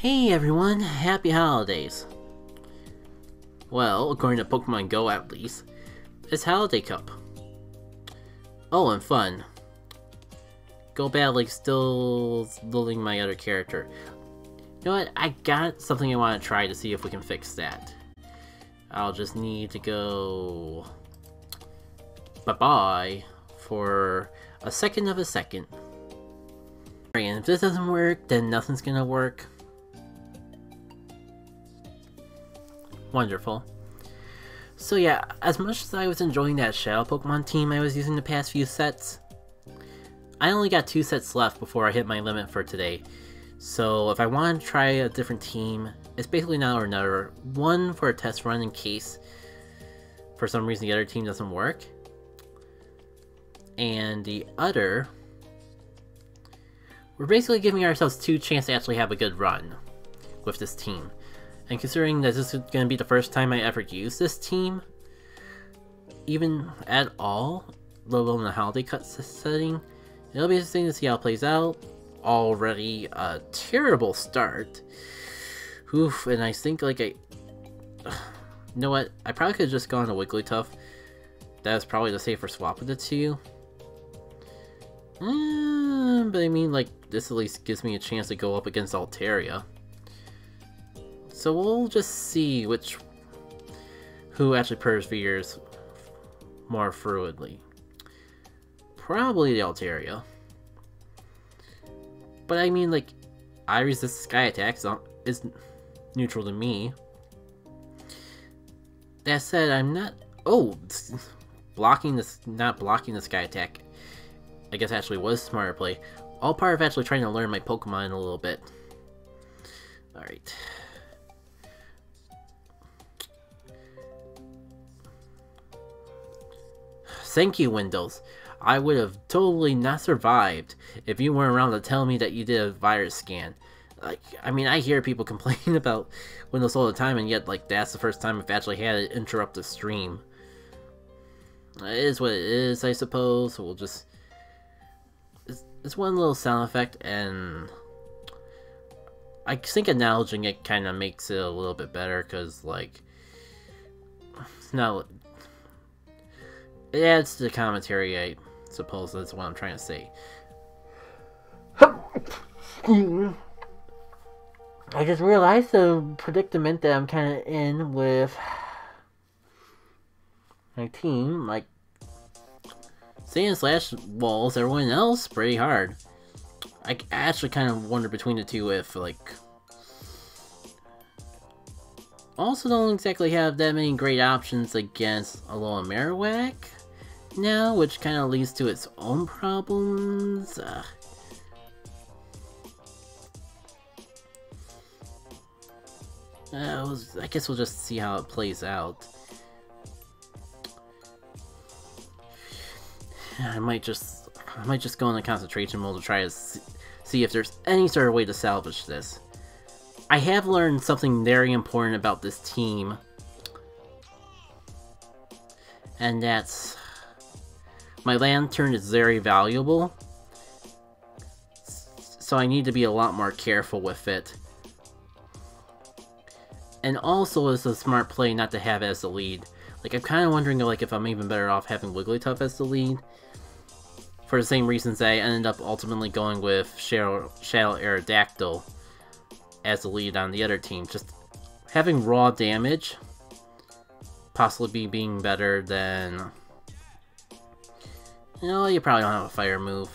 Hey everyone, happy holidays! Well, according to Pokemon Go at least, it's Holiday Cup. Oh, and fun. Go Battle League still lulling my other character. You know what, I got something I want to try to see if we can fix that. I'll just need to go... Bye-bye for a second of a second. And if this doesn't work, then nothing's gonna work. Wonderful. So yeah, as much as I was enjoying that Shadow Pokemon team I was using the past few sets, I only got two sets left before I hit my limit for today. So if I want to try a different team, it's basically now or never. One for a test run in case for some reason the other team doesn't work. And the other, we're basically giving ourselves two chances to actually have a good run with this team. And considering that this is going to be the first time I ever use this team, even at all, let alone the holiday cup setting, it'll be interesting to see how it plays out. Already a terrible start. Oof, and I think like I... you know what? I probably could have just gone to Wigglytuff. That's probably the safer swap of the two. Mm, but I mean, like, this at least gives me a chance to go up against Altaria. So we'll just see which who actually perseveres more fluidly. Probably the Altaria. But I mean, like, I resist sky attacks is neutral to me. That said, I'm not. Oh, blocking this, not blocking the sky attack. I guess actually was smarter play. All part of actually trying to learn my Pokemon a little bit. Alright. Thank you, Windows. I would have totally not survived if you weren't around to tell me that you did a virus scan. Like, I mean, I hear people complain about Windows all the time, and yet, like, that's the first time I've actually had it interrupt the stream. It is what it is, I suppose. We'll just... It's, it's one little sound effect, and... I think acknowledging it kind of makes it a little bit better, because, like... It's not it adds to the commentary, I suppose that's what I'm trying to say. I just realized the predicament that I'm kind of in with my team. Like, Sandslash walls everyone else pretty hard. I actually kind of wonder between the two if, like... Also don't exactly have that many great options against Alola Marowak now, which kind of leads to its own problems. Uh, uh, I guess we'll just see how it plays out. I might just, I might just go into concentration mode to try to see if there's any sort of way to salvage this. I have learned something very important about this team, and that's my Lanturn is very valuable, so I need to be a lot more careful with it. And also it's a smart play not to have as the lead. Like, I'm kind of wondering like if I'm even better off having Wigglytuff as the lead. For the same reasons I ended up ultimately going with Shadow Aerodactyl as the lead on the other team. Just having raw damage possibly being better than know, you probably don't have a fire move.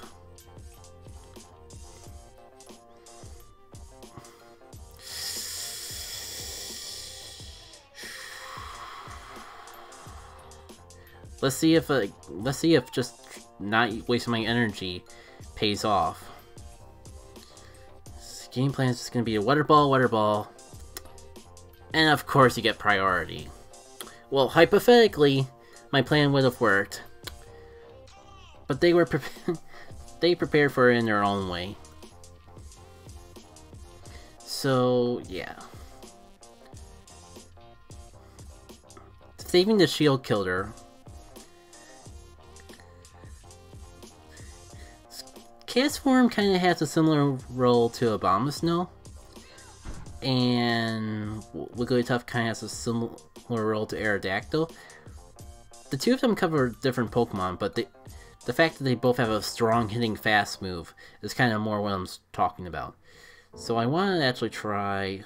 Let's see if uh, let's see if just not wasting my energy pays off. This game plan is just gonna be a water ball, water ball, and of course you get priority. Well, hypothetically, my plan would have worked. But they were pre they prepared for it in their own way. So, yeah. Saving the shield killed her. killer. Castform kind of has a similar role to Abomasnow. and Wigglytuff kind of has a similar role to Aerodactyl. The two of them cover different Pokemon, but they, the fact that they both have a strong hitting fast move is kind of more what I'm talking about. So I want to actually try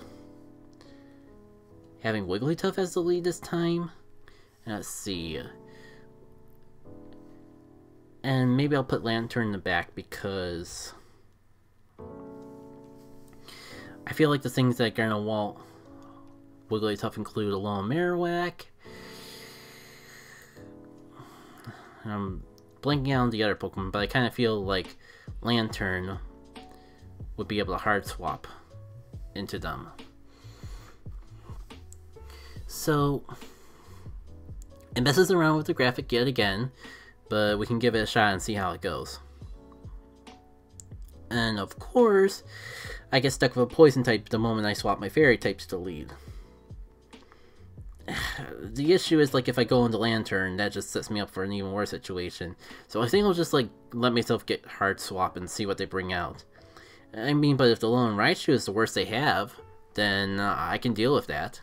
having Wigglytuff as the lead this time. Let's see. And maybe I'll put Lanturn in the back because I feel like the things that are gonna want Wigglytuff include Alolan Marowak. I'm blanking out on the other Pokemon, but I kind of feel like Lanturn would be able to hard swap into them. So, it messes around with the graphic yet again, but we can give it a shot and see how it goes. And of course, I get stuck with a poison type the moment I swap my fairy types to lead. the issue is like if I go into Lanturn, that just sets me up for an even worse situation. So I think I'll just like let myself get hard swap and see what they bring out. I mean, but if the Lone Raichu is the worst they have, then uh, I can deal with that.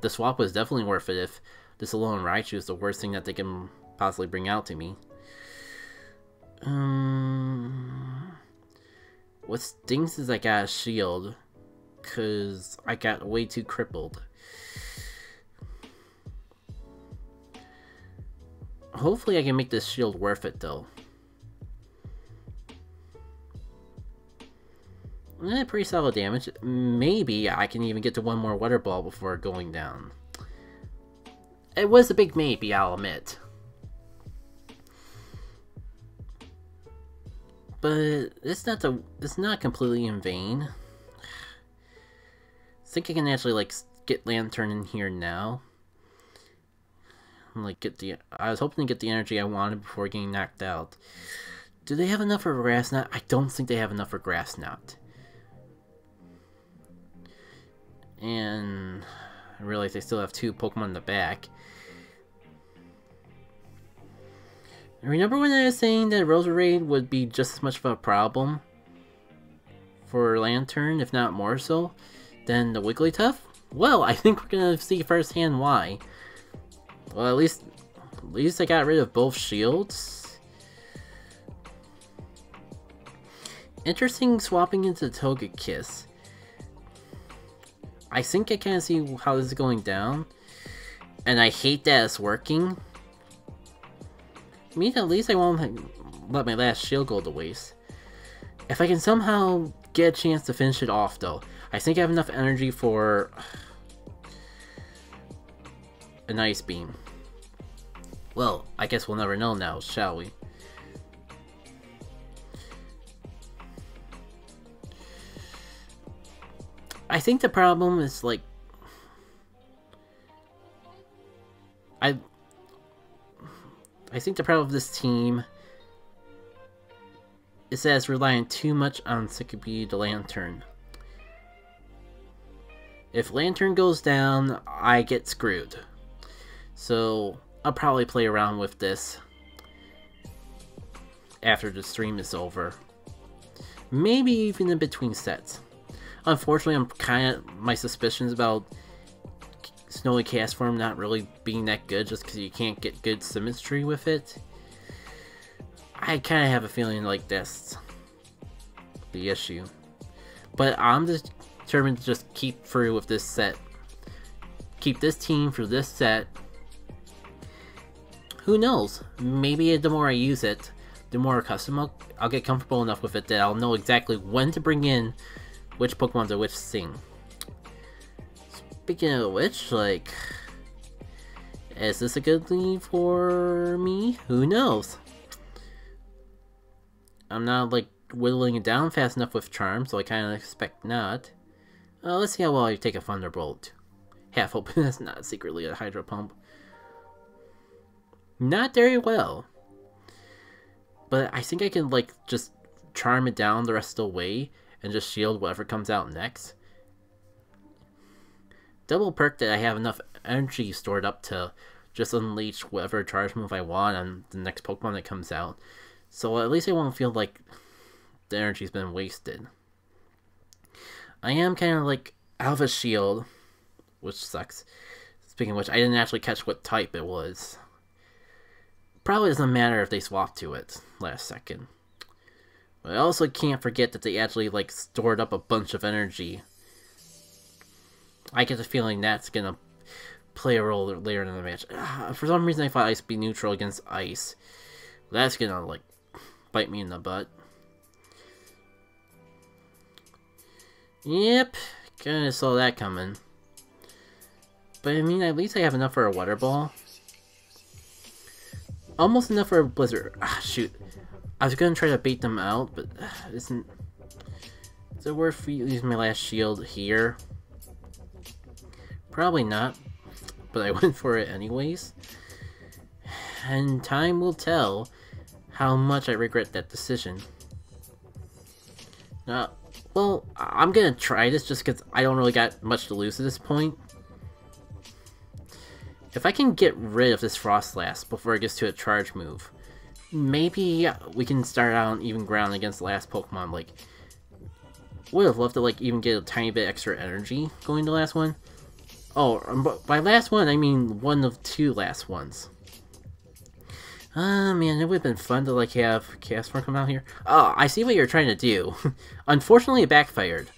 The swap was definitely worth it if this Alolan Raichu is the worst thing that they can possibly bring out to me. Um, what stinks is I got a shield, because I got way too crippled. Hopefully I can make this shield worth it though. Eh, pretty solid damage. Maybe I can even get to one more water ball before going down. It was a big maybe, I'll admit. But it's not the it's not completely in vain. Think I can actually like get Lanturn in here now. Like get the I was hoping to get the energy I wanted before getting knocked out. Do they have enough for Grass Knot? I don't think they have enough for Grass Knot. And I realize they still have two Pokemon in the back. Remember when I was saying that Roserade would be just as much of a problem for Lanturn, if not more so, than the Wigglytuff? Well, I think we're gonna see firsthand why. Well, at least, at least I got rid of both shields. Interesting swapping into Togekiss. I think I kind of see how this is going down. And I hate that it's working. I mean, at least I won't let my last shield go to waste. If I can somehow get a chance to finish it off, though, I think I have enough energy for an ice beam. Well, I guess we'll never know now, shall we? I think the problem is like I I think the problem of this team is that it's relying too much on Sikibi the Lanturn. If Lanturn goes down, I get screwed. So, I'll probably play around with this after the stream is over. Maybe even in between sets. Unfortunately, I'm kind of... My suspicions about Snowy Castform not really being that good just because you can't get good symmetry with it. I kind of have a feeling like that's the issue. But I'm just determined to just keep through with this set. Keep this team for this set. Who knows? Maybe the more I use it, the more accustomed I'll, I'll get comfortable enough with it that I'll know exactly when to bring in which Pokemon to which thing. Speaking of which, like, is this a good lead for me? Who knows? I'm not, like, whittling it down fast enough with Charm, so I kind of expect not. Uh, let's see how well I take a Thunderbolt. Half hoping that's not secretly a Hydro Pump. Not very well. But I think I can, like, just charm it down the rest of the way and just shield whatever comes out next double perk that I have enough energy stored up to just unleash whatever charge move I want on the next Pokemon that comes out. So at least I won't feel like the energy's been wasted. I am kind of like out of a shield, which sucks. Speaking of which, I didn't actually catch what type it was. Probably doesn't matter if they swap to it last second. But I also can't forget that they actually like stored up a bunch of energy. I get the feeling that's gonna play a role later in the match. For some reason I thought Ice be neutral against Ice. That's gonna like bite me in the butt. Yep, kinda saw that coming. But I mean, at least I have enough for a Water Ball. Almost enough for a Blizzard. Ah, shoot. I was gonna try to bait them out, but uh, isn't... Is it worth using my last shield here? Probably not, but I went for it anyways. And time will tell how much I regret that decision. Now, well, I'm gonna try this just because I don't really got much to lose at this point. If I can get rid of this Froslass before it gets to a charge move, maybe we can start out on even ground against the last Pokemon. Like, would have loved to like even get a tiny bit extra energy going to last one. Oh, um, by last one I mean one of two last ones. Uh, man, it would have been fun to like have Castform come out here. Oh, I see what you're trying to do. Unfortunately, it backfired.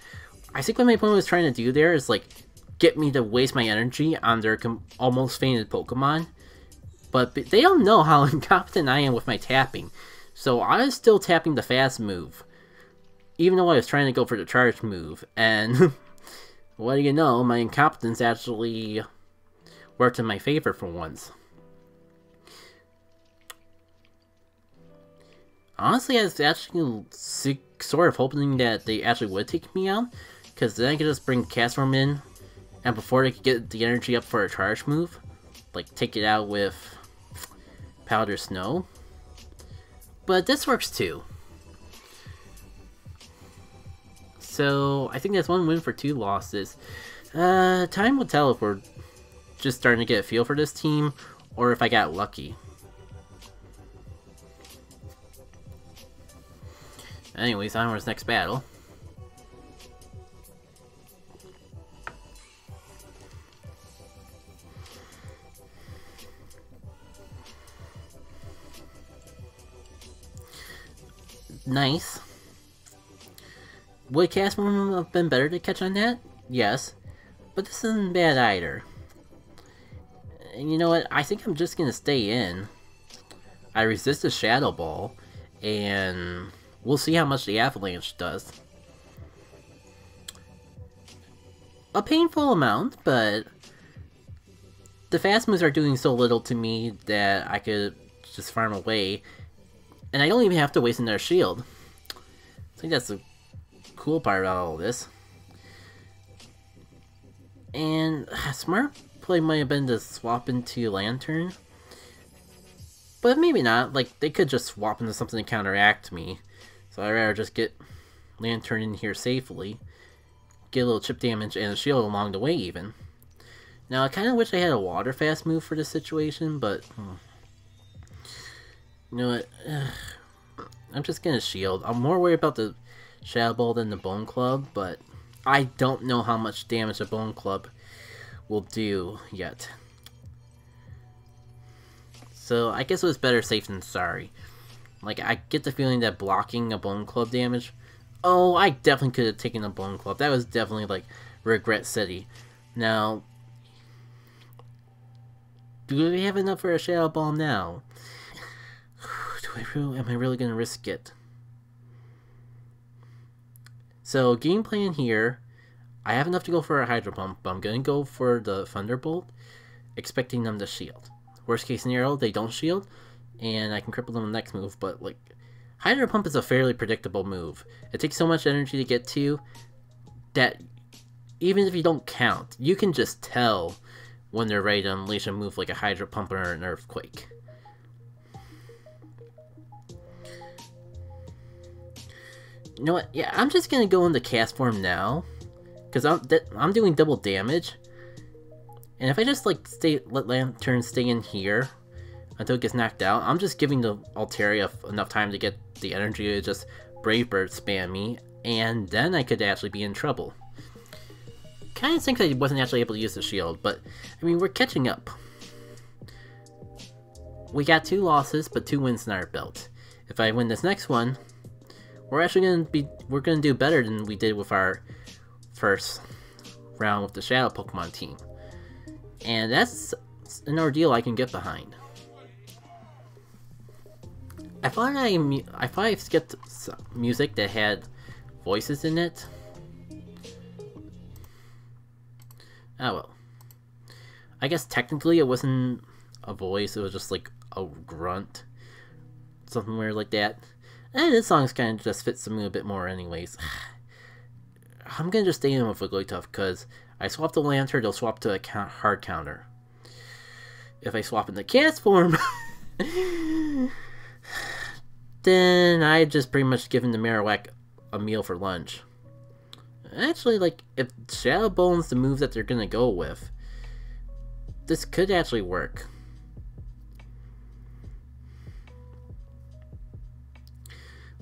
I think what my opponent was trying to do there is like get me to waste my energy on their almost fainted Pokemon. But they don't know how incompetent I am with my tapping. So I was still tapping the fast move. Even though I was trying to go for the charge move. And what do you know, my incompetence actually worked in my favor for once. Honestly, I was actually sort of hoping that they actually would take me out. Because then I could just bring Castform in. And before they could get the energy up for a charge move. Like, take it out with Powder Snow. But this works too. So, I think that's one win for two losses. Uh, time will tell if we're just starting to get a feel for this team, or if I got lucky. Anyways, onwards next battle. nice. Would Castform have been better to catch on that? Yes. But this isn't bad either. And you know what? I think I'm just gonna stay in. I resist the Shadow Ball, and we'll see how much the Avalanche does. A painful amount, but the fast moves are doing so little to me that I could just farm away and I don't even have to waste another shield. I think that's the cool part about all this. And smart play might have been to swap into Lanturn, But maybe not. Like, they could just swap into something to counteract me. So I'd rather just get Lanturn in here safely. Get a little chip damage and a shield along the way, even. Now, I kind of wish I had a water fast move for this situation, but... Hmm. You know what? I'm just gonna shield. I'm more worried about the Shadow Ball than the Bone Club, but I don't know how much damage a Bone Club will do yet. So I guess it was better safe than sorry. Like, I get the feeling that blocking a Bone Club damage... Oh, I definitely could have taken a Bone Club. That was definitely, like, Regret City. Now... Do we have enough for a Shadow Ball now? do I really, am I really going to risk it? So, game plan here, I have enough to go for a Hydro Pump, but I'm going to go for the Thunderbolt, expecting them to shield. Worst case scenario, they don't shield, and I can cripple them the next move, but, like, Hydro Pump is a fairly predictable move. It takes so much energy to get to that even if you don't count, you can just tell when they're ready to unleash a move like a Hydro Pump or an Earthquake. You know what? Yeah, I'm just gonna go into Castform now. Because I'm, I'm doing double damage. And if I just, like, stay let Lanturn stay in here until it gets knocked out, I'm just giving the Altaria enough time to get the energy to just Brave Bird spam me. and then I could actually be in trouble. Kind of think I wasn't actually able to use the shield, but I mean, we're catching up. We got two losses, but two wins in our belt. If I win this next one, we're actually gonna be we're gonna do better than we did with our first round with the Shadow Pokemon team. And that's an ordeal I can get behind. I thought I I thought I skipped music that had voices in it. Oh well. I guess technically it wasn't a voice, it was just like a grunt. Something weird like that. And this song's kind of just fits mood a bit more anyways. I'm gonna just stay in with Wigglytuff because I swap the Lanturn, they'll swap to a hard counter. If I swap in the Castform, then I just pretty much given the Marowak a meal for lunch. Actually, like, if Shadow Bone's the move that they're gonna go with, this could actually work.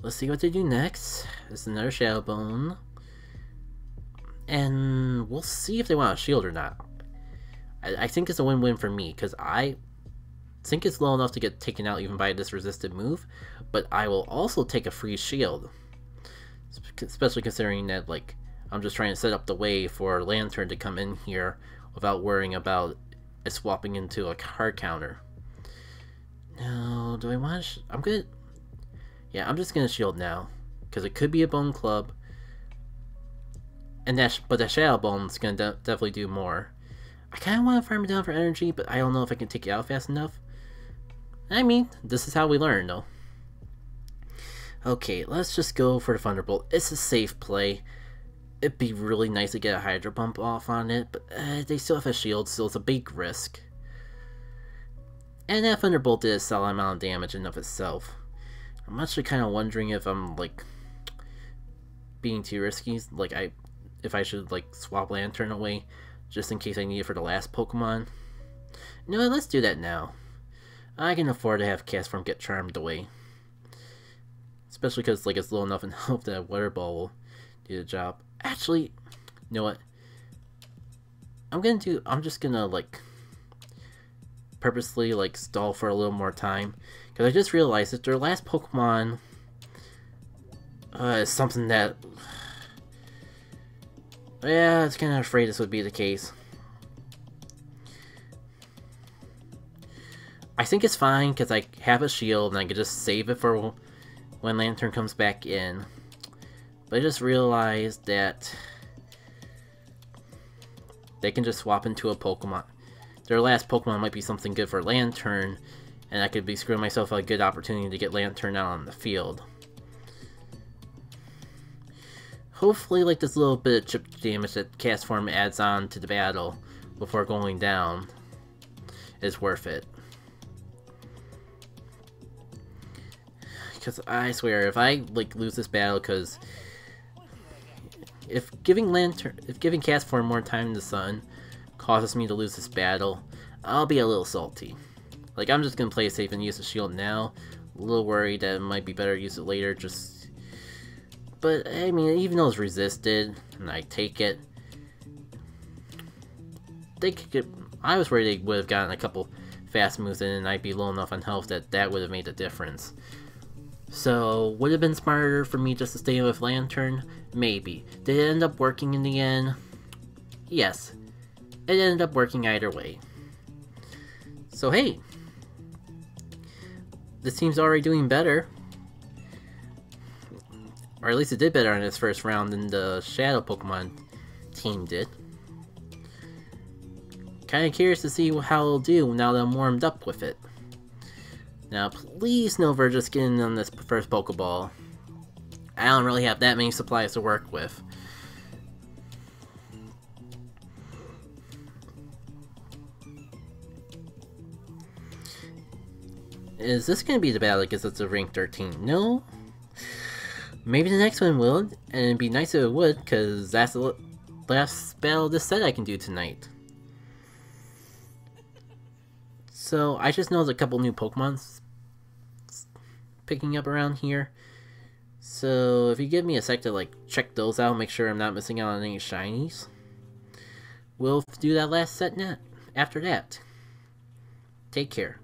Let's see what they do next. Is another Shadow Bone. And we'll see if they want a shield or not. I, I think it's a win-win for me, because I think it's low enough to get taken out even by this resisted move, but I will also take a free shield. Especially considering that, like, I'm just trying to set up the way for Lanturn to come in here without worrying about it swapping into a hard counter. Now, do I want to... I'm gonna... Yeah, I'm just gonna shield now. Because it could be a Bone Club. And that, but that Shadow Bone's gonna de definitely do more. I kind of want to farm it down for energy, but I don't know if I can take it out fast enough. I mean, this is how we learn, though. Okay, let's just go for the Thunderbolt. It's a safe play. It'd be really nice to get a Hydro Pump off on it, but uh, they still have a shield, so it's a big risk. And that Thunderbolt did a solid amount of damage in of itself. I'm actually kind of wondering if I'm, like, being too risky. Like, I, if I should, like, swap Lanturn away just in case I need it for the last Pokemon. No, let's do that now. I can afford to have Castform get Charmed away. Especially because like it's low enough and hope that Water Ball will do the job. Actually, you know what? I'm gonna do, I'm just gonna like purposely like stall for a little more time. Because I just realized that their last Pokemon uh, is something that yeah, I was kind of afraid this would be the case. I think it's fine because I have a shield and I can just save it for when Lanturn comes back in. But I just realized that they can just swap into a Pokemon. Their last Pokemon might be something good for Lanturn, and I could be screwing myself a good opportunity to get Lanturn out on the field. Hopefully, like this little bit of chip damage that Castform adds on to the battle before going down is worth it. Because I swear, if I like lose this battle, because if giving Lanturn, if giving cast Castform more time in the sun causes me to lose this battle, I'll be a little salty. Like I'm just gonna play safe and use the shield now. A little worried that it might be better to use it later, just but, I mean, even though it's resisted, and I take it, they could get, I was worried they would have gotten a couple fast moves in and I'd be low enough on health that that would have made a difference. So, would have been smarter for me just to stay with Lanturn? Maybe. Did it end up working in the end? Yes. It ended up working either way. So hey, this team's already doing better. Or at least it did better in its first round than the Shadow Pokemon team did. Kinda curious to see how it'll do now that I'm warmed up with it. Now please no Vergis getting on this first Pokeball. I don't really have that many supplies to work with. Is this going to be the battle because it's a rank 13? No, Maybe the next one will, and it'd be nice if it would, because that's the last battle this set I can do tonight. So, I just know there's a couple new Pokemon picking up around here. So if you give me a sec to like check those out, make sure I'm not missing out on any shinies, we'll do that last set net after that. Take care.